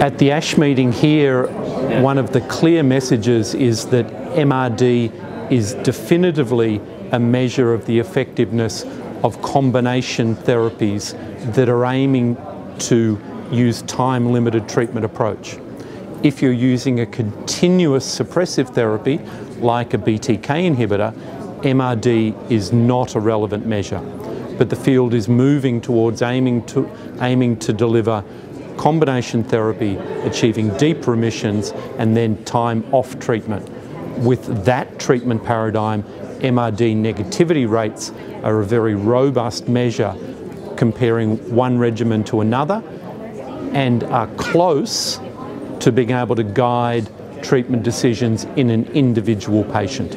At the ASH meeting here, one of the clear messages is that MRD is definitively a measure of the effectiveness of combination therapies that are aiming to use time limited treatment approach. If you're using a continuous suppressive therapy like a BTK inhibitor, MRD is not a relevant measure. But the field is moving towards aiming to, aiming to deliver combination therapy, achieving deep remissions, and then time off treatment. With that treatment paradigm, MRD negativity rates are a very robust measure comparing one regimen to another and are close to being able to guide treatment decisions in an individual patient.